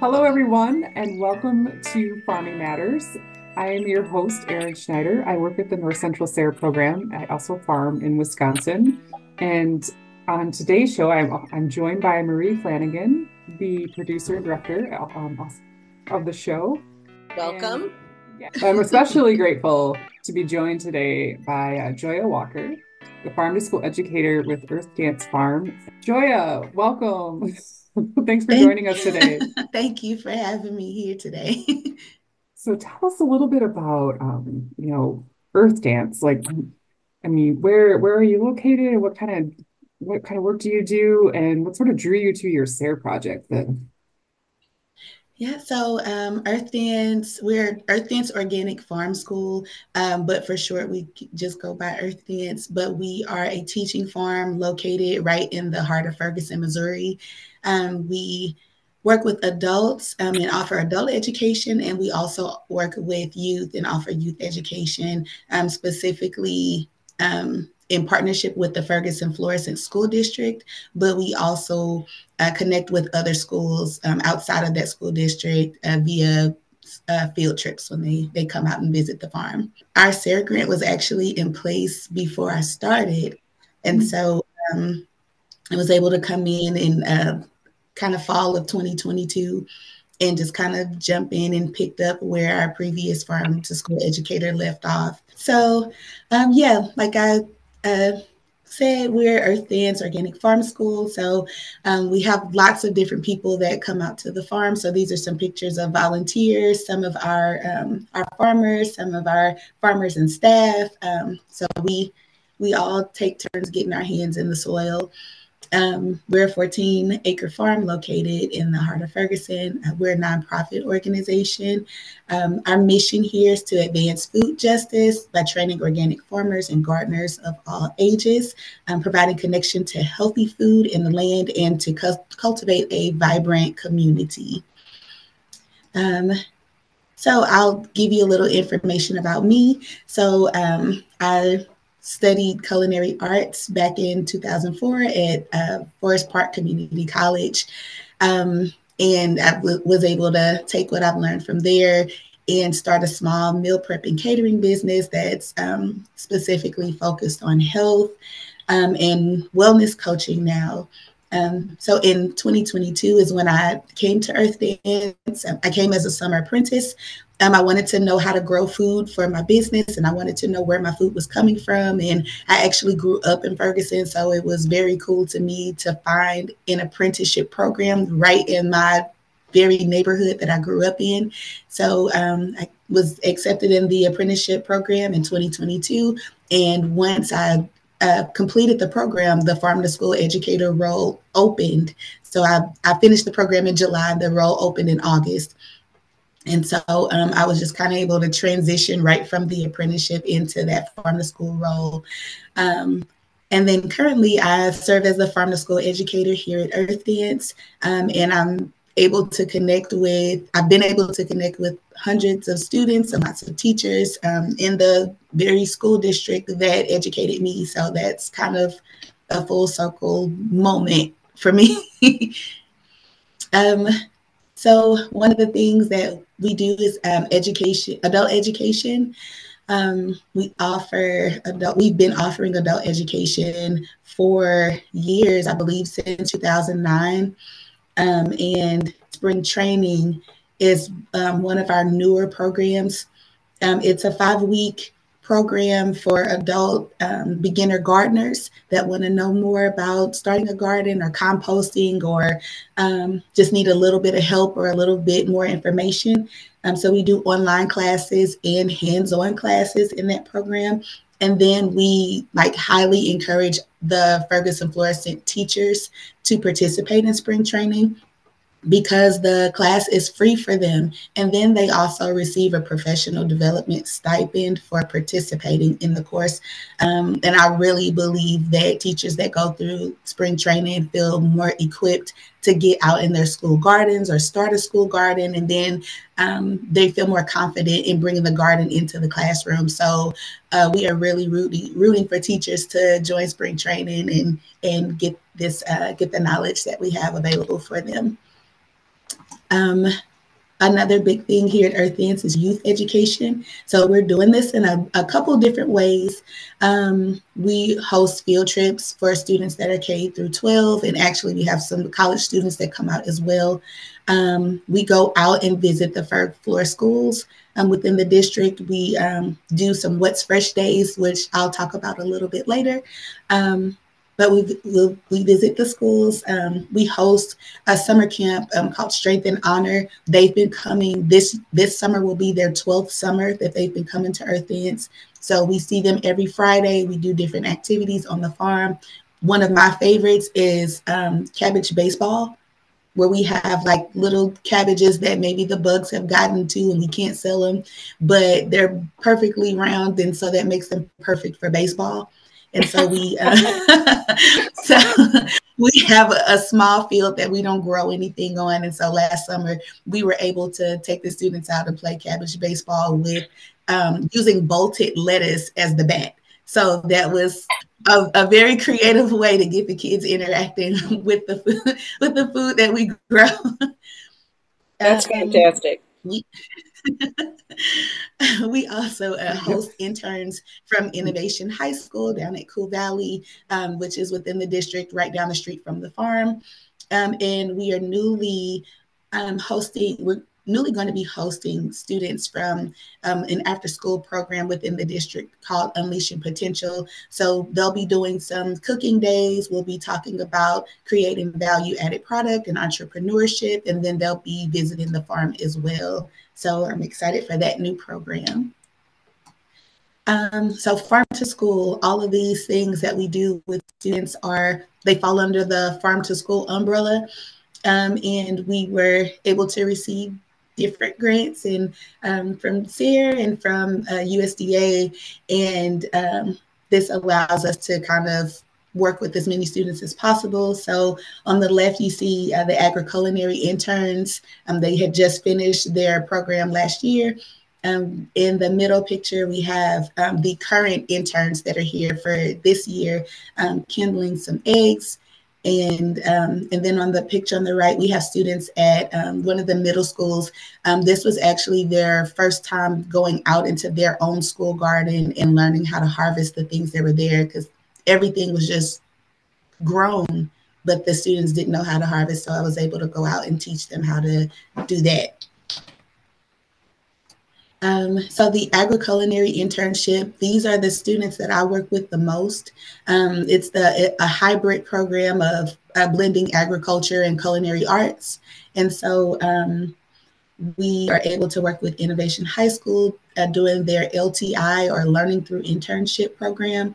Hello, everyone, and welcome to Farming Matters. I am your host, Erin Schneider. I work at the North Central SARE program. I also farm in Wisconsin. And on today's show, I'm, I'm joined by Marie Flanagan, the producer and director um, of the show. Welcome. And, yeah, I'm especially grateful to be joined today by uh, Joia Walker, the farm to school educator with Earth Dance Farm. Joia, welcome. Thanks for Thank joining us today. Thank you for having me here today. so tell us a little bit about, um, you know, Earth Dance. Like, I mean, where where are you located? What kind of what kind of work do you do, and what sort of drew you to your SARE project then? Yeah, so um, Earth Dance, we're Earth Dance Organic Farm School, um, but for short, we just go by Earth Dance. But we are a teaching farm located right in the heart of Ferguson, Missouri. Um, we work with adults um, and offer adult education, and we also work with youth and offer youth education, um, specifically um, in partnership with the Ferguson Florissant School District, but we also uh, connect with other schools um, outside of that school district uh, via uh, field trips when they, they come out and visit the farm. Our SARE grant was actually in place before I started. And mm-hmm. so um, I was able to come in and uh, kind of fall of 2022 and just kind of jump in and picked up where our previous farm to school educator left off. So, um, yeah, like I uh, said, we're Earth Dance Organic Farm School. So um, we have lots of different people that come out to the farm. So these are some pictures of volunteers, some of our um, our farmers, some of our farmers and staff. Um, so we we all take turns getting our hands in the soil. Um, we're a 14 acre farm located in the heart of Ferguson. Uh, we're a nonprofit organization. Um, our mission here is to advance food justice by training organic farmers and gardeners of all ages, um, providing connection to healthy food in the land, and to cu- cultivate a vibrant community. Um, so I'll give you a little information about me. So um, I studied culinary arts back in 2004 at uh, Forest Park Community College. Um, and I w- was able to take what I've learned from there and start a small meal prep and catering business that's um, specifically focused on health um, and wellness coaching now. Um, so in 2022 is when I came to Earth Dance. I came as a summer apprentice. Um, I wanted to know how to grow food for my business and I wanted to know where my food was coming from. And I actually grew up in Ferguson. So it was very cool to me to find an apprenticeship program right in my very neighborhood that I grew up in. So um, I was accepted in the apprenticeship program in 2022. And once I uh, completed the program, the farm to school educator role opened. So I, I finished the program in July, the role opened in August. And so um, I was just kind of able to transition right from the apprenticeship into that farm to school role. Um, and then currently I serve as the farm to school educator here at Earth Dance. Um, and I'm able to connect with, I've been able to connect with hundreds of students and lots of teachers um, in the very school district that educated me. So that's kind of a full circle moment for me. um, so one of the things that we do is um, education, adult education. Um, we offer adult, we've been offering adult education for years, I believe since 2009. Um, and spring training is um, one of our newer programs. Um, it's a five week program for adult um, beginner gardeners that want to know more about starting a garden or composting or um, just need a little bit of help or a little bit more information. Um, so we do online classes and hands-on classes in that program. And then we like highly encourage the Ferguson Florissant teachers to participate in spring training because the class is free for them. And then they also receive a professional development stipend for participating in the course. Um, and I really believe that teachers that go through spring training feel more equipped to get out in their school gardens or start a school garden. And then um, they feel more confident in bringing the garden into the classroom. So uh, we are really rooting, rooting for teachers to join spring training and, and get this, uh, get the knowledge that we have available for them. Um, Another big thing here at Earth Dance is youth education. So we're doing this in a, a couple different ways. Um, we host field trips for students that are K through 12, and actually we have some college students that come out as well. Um, we go out and visit the first floor schools um, within the district. We um, do some What's Fresh days, which I'll talk about a little bit later. But we we, we visit the schools. Um, we host a summer camp um, called Strength and Honor. They've been coming this this summer will be their 12th summer that they've been coming to Earth Dance. So we see them every Friday. We do different activities on the farm. One of my favorites is um, cabbage baseball where we have like little cabbages that maybe the bugs have gotten to and we can't sell them, but they're perfectly round. And so that makes them perfect for baseball. And so we uh, so we have a, a, small field that we don't grow anything on. And so last summer we were able to take the students out and play cabbage baseball with um, using bolted lettuce as the bat. So that was a, a, very creative way to get the kids interacting with the food, with the food that we grow. That's um, fantastic. We, we also uh, host interns from Innovation High School down at Cool Valley, um, which is within the district right down the street from the farm. Um, and we are newly um, hosting, we're newly going to be hosting students from um, an after school program within the district called Unleashing Potential. So they'll be doing some cooking days. We'll be talking about creating value added product and entrepreneurship, and then they'll be visiting the farm as well. So I'm excited for that new program. Um, so farm to school, all of these things that we do with students are, they fall under the farm to school umbrella. Um, and we were able to receive different grants and um, from SARE and from uh, USDA. And um, this allows us to kind of work with as many students as possible. So on the left, you see uh, the agri-culinary interns. Um, they had just finished their program last year. Um, in the middle picture, we have um, the current interns that are here for this year, um, candling some eggs, and um, and then on the picture on the right, we have students at um, one of the middle schools. This was actually their first time going out into their own school garden and learning how to harvest the things that were there because everything was just grown, but the students didn't know how to harvest. So I was able to go out and teach them how to do that. Um, so the agri-culinary internship, these are the students that I work with the most. Um, it's the a hybrid program of uh, blending agriculture and culinary arts. And so um, we are able to work with Innovation High School uh, doing their LTI or Learning Through Internship program.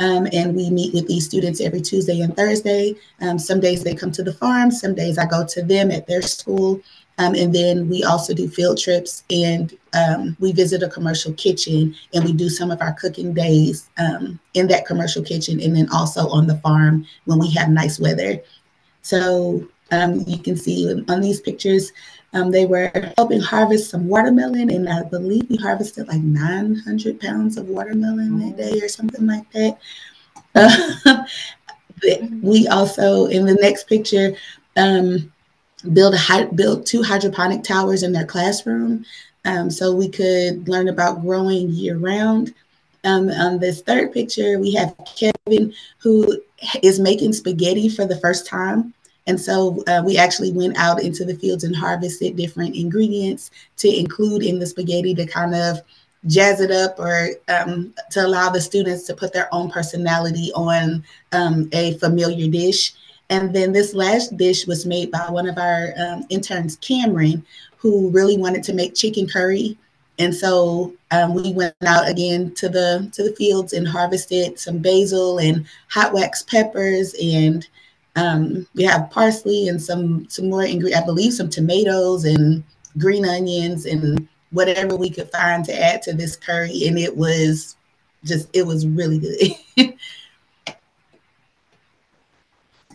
Um, and we meet with these students every Tuesday and Thursday. Um, some days they come to the farm, some days I go to them at their school. Um, and then we also do field trips and um, we visit a commercial kitchen and we do some of our cooking days um, in that commercial kitchen and then also on the farm when we have nice weather. So um, you can see on these pictures, um, they were helping harvest some watermelon and I believe we harvested like 900 pounds of watermelon that day or something like that. Uh, we also, in the next picture, um, build a build two hydroponic towers in their classroom, um, so we could learn about growing year round. Um, on this third picture, we have Kevin who is making spaghetti for the first time. And so uh, we actually went out into the fields and harvested different ingredients to include in the spaghetti to kind of jazz it up or um, to allow the students to put their own personality on um, a familiar dish. And then this last dish was made by one of our um, interns, Cameron, who really wanted to make chicken curry. And so um, we went out again to the to the fields and harvested some basil and hot wax peppers, and um, we have parsley and some some more ingredients. I believe some tomatoes and green onions and whatever we could find to add to this curry. And it was just it was really good.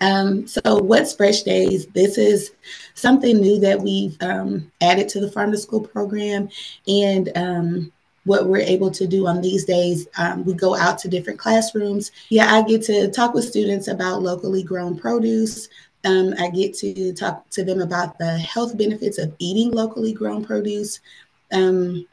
Um, so what's Fresh Days? This is something new that we've um, added to the Farm to School program. And um, what we're able to do on these days, um, we go out to different classrooms. Yeah, I get to talk with students about locally grown produce. Um, I get to talk to them about the health benefits of eating locally grown produce. Um,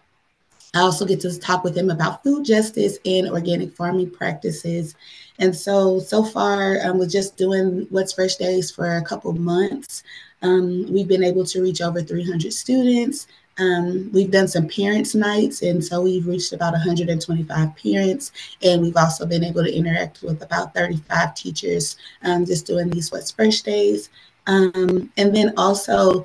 I also get to talk with them about food justice and organic farming practices. And so, so far, um, with just doing What's Fresh Days for a couple months, um, we've been able to reach over 300 students. Um, we've done some parents' nights, and so we've reached about 125 parents, and we've also been able to interact with about 35 teachers um, just doing these What's Fresh Days. Um, and then also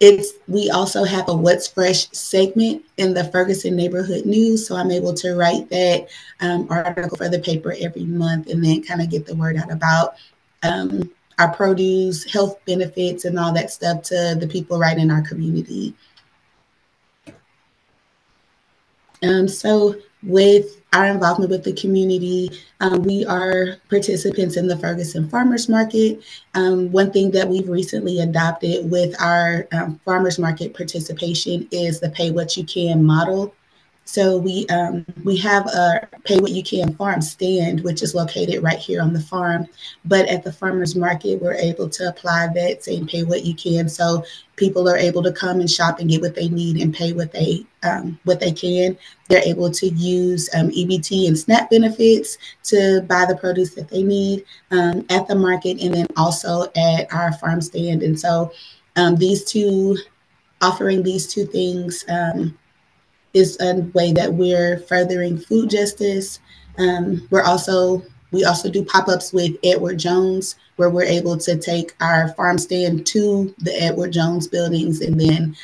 it's we also have a what's fresh segment in the ferguson neighborhood news so i'm able to write that um, article for the paper every month and then kind of get the word out about um, our produce health benefits and all that stuff to the people right in our community um, so with our involvement with the community. Um, we are participants in the Ferguson Farmers Market. Um, one thing that we've recently adopted with our um, farmers market participation is the pay what you can model. So we um, we have a pay what you can farm stand, which is located right here on the farm. But at the farmers market, we're able to apply that same pay what you can. So people are able to come and shop and get what they need and pay what they um, what they can. They're able to use um, EBT and SNAP benefits to buy the produce that they need um, at the market, and then also at our farm stand. And so um, these two offering these two things um, is a way that we're furthering food justice. Um, we're also we also do pop-ups with Edward Jones, where we're able to take our farm stand to the Edward Jones buildings and then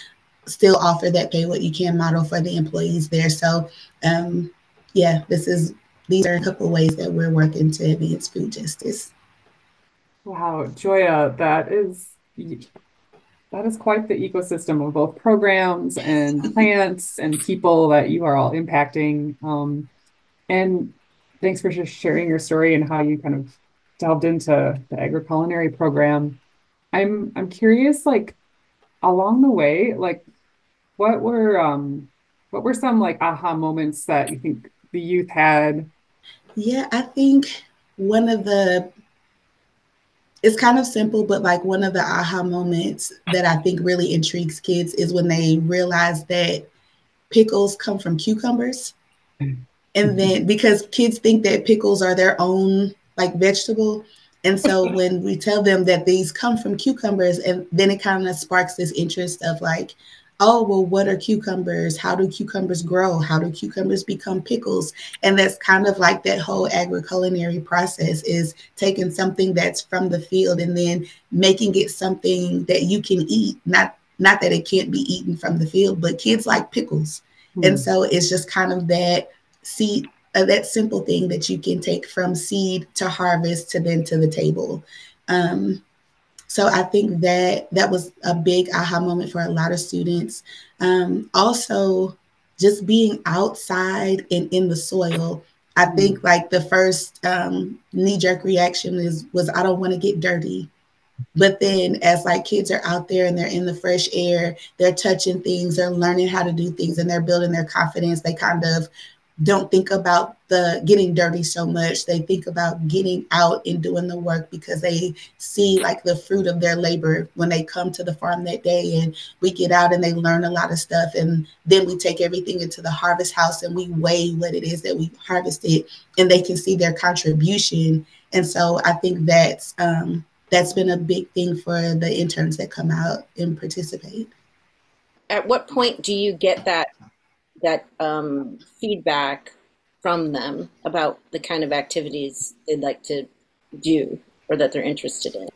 still offer that pay what you can model for the employees there. So um, yeah, this is these are a couple ways that we're working to advance food justice. Wow, Joia, that is that is quite the ecosystem of both programs and plants and people that you are all impacting. Um, and thanks for just sharing your story and how you kind of delved into the agri-culinary program. I'm I'm curious, like along the way, like what were um what were some like aha moments that you think the youth had? Yeah, I think one of the it's kind of simple, but like one of the aha moments that I think really intrigues kids is when they realize that pickles come from cucumbers. And mm-hmm. then because kids think that pickles are their own like vegetable. And so when we tell them that these come from cucumbers, and then it kind of sparks this interest of like, oh, well, what are cucumbers? How do cucumbers grow? How do cucumbers become pickles? And that's kind of like that whole agri-culinary process is taking something that's from the field and then making it something that you can eat. Not not that it can't be eaten from the field, but kids like pickles. Mm-hmm. And so it's just kind of that seed, uh, that simple thing that you can take from seed to harvest to then to the table. Um, so I think that that was a big aha moment for a lot of students. Um, also, just being outside and in the soil. I mm-hmm. think like the first um, knee jerk reaction is was I don't want to get dirty. But then as like kids are out there and they're in the fresh air, they're touching things, they're learning how to do things and they're building their confidence. They kind of don't think about the getting dirty so much. They think about getting out and doing the work because they see like the fruit of their labor when they come to the farm that day and we get out and they learn a lot of stuff and then we take everything into the harvest house and we weigh what it is that we harvested and they can see their contribution. And so I think that's um, that's been a big thing for the interns that come out and participate. At what point do you get that that um, feedback from them about the kind of activities they'd like to do or that they're interested in?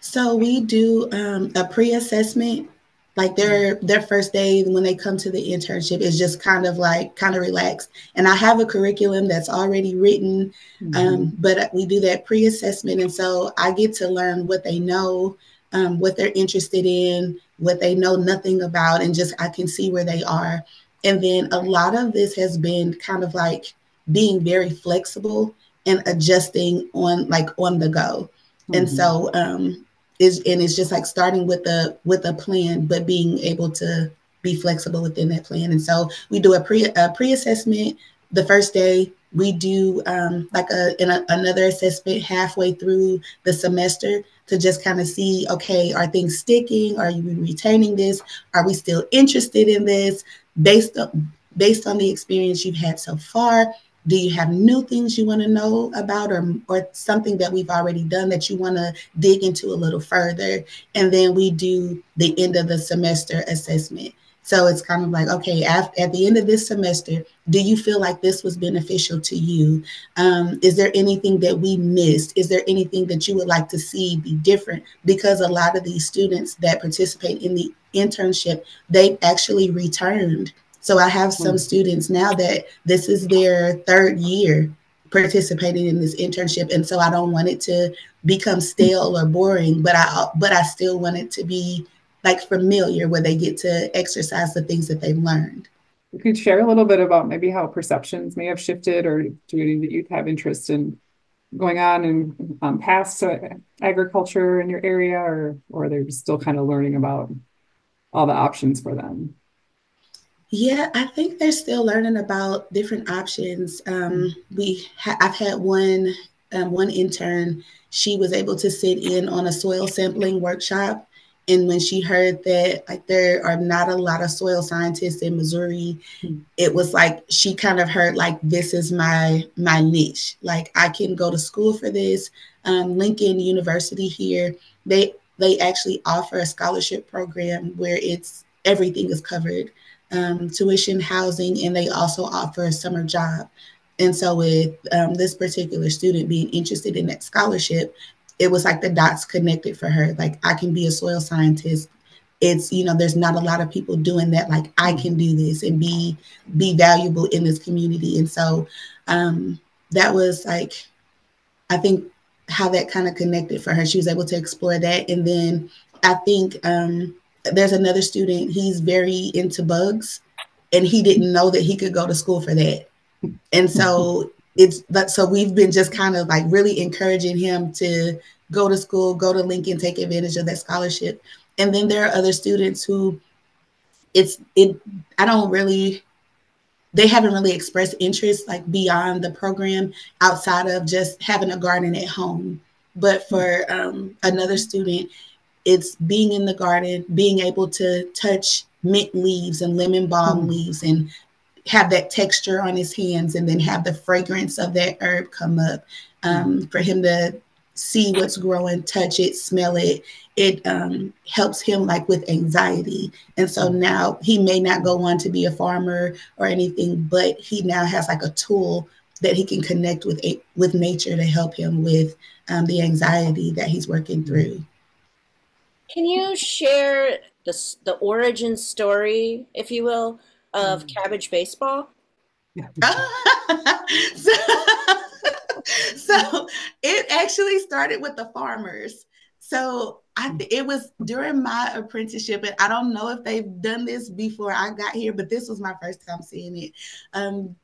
So we do um, a pre-assessment. Like their their first day when they come to the internship is just kind of like kind of relaxed. And I have a curriculum that's already written, mm-hmm. um, but we do that pre-assessment, and so I get to learn what they know, um, what they're interested in, what they know nothing about, and just I can see where they are. And then a lot of this has been kind of like being very flexible and adjusting on like on the go. Mm-hmm. And so um is and it's just like starting with a with a plan, but being able to be flexible within that plan. And so we do a pre a pre-assessment the first day. We do um, like a, a another assessment halfway through the semester to just kind of see, okay, are things sticking? Are you retaining this? Are we still interested in this? Based on based on the experience you've had so far, do you have new things you want to know about or, or something that we've already done that you want to dig into a little further? And then we do the end of the semester assessment so it's kind of like okay at, at the end of this semester do you feel like this was beneficial to you? Um, is there anything that we missed? Is there anything that you would like to see be different? Because a lot of these students that participate in the internship they actually returned. So I have some mm. students now that this is their third year participating in this internship, and so I don't want it to become stale or boring, but I but I still want it to be like familiar where they get to exercise the things that they've learned. You could share a little bit about maybe how perceptions may have shifted, or do any of you have interest in going on and um, past uh, agriculture in your area, or or they're still kind of learning about all the options for them? Yeah, I think they're still learning about different options. Um, we ha- I've had one um, one intern. She was able to sit in on a soil sampling workshop, and when she heard that like there are not a lot of soil scientists in Missouri, mm-hmm. it was like she kind of heard like this is my my niche. Like I can go to school for this. Um, Lincoln University here, they they actually offer a scholarship program where it's everything is covered um, tuition, housing, and they also offer a summer job. And so, with um, this particular student being interested in that scholarship, it was like the dots connected for her. Like, I can be a soil scientist. It's you know, there's not a lot of people doing that. Like, I can do this and be be valuable in this community. And so, um, that was like, I think how that kind of connected for her. She was able to explore that, and then I think um, there's another student, he's very into bugs and he didn't know that he could go to school for that. And so it's but so we've been just kind of like really encouraging him to go to school, go to Lincoln, take advantage of that scholarship. And then there are other students who it's it I don't really they haven't really expressed interest like beyond the program outside of just having a garden at home. But for um, another student, it's being in the garden, being able to touch mint leaves and lemon balm mm. leaves and have that texture on his hands and then have the fragrance of that herb come up um, mm. for him to see what's growing, touch it, smell it. It um, helps him like with anxiety. And so hmm. now he may not go on to be a farmer or anything, but he now has like a tool that he can connect with with nature to help him with um, the anxiety that he's working through. Can you share the the origin story, if you will, of mm. cabbage baseball? so, so it actually started with the farmers. So I, it was during my apprenticeship, and I don't know if they've done this before I got here, but this was my first time seeing it. Um,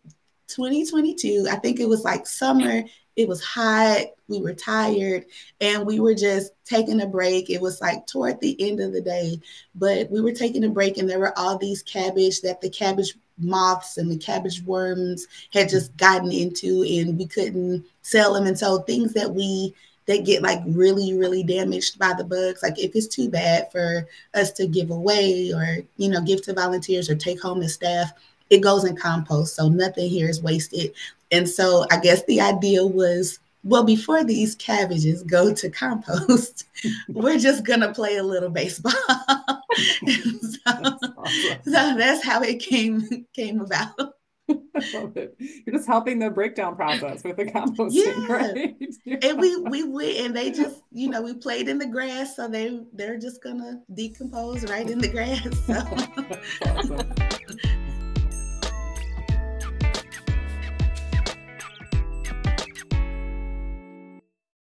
2022, I think it was like summer, it was hot, we were tired, and we were just taking a break. It was like toward the end of the day, but we were taking a break, and there were all these cabbage that the cabbage moths and the cabbage worms had just gotten into, and we couldn't sell them. And so things that we that get like really really damaged by the bugs like if it's too bad for us to give away or you know give to volunteers or take home as staff it goes in compost so nothing here is wasted and so I guess the idea was well, before these cabbages go to compost, we're just gonna play a little baseball. so, that's awesome. so, that's how it came came about. I love it. You're just helping the breakdown process with the composting, yeah. right? and we we went and they just, you know, we played in the grass, so they they're just gonna decompose right in the grass. So.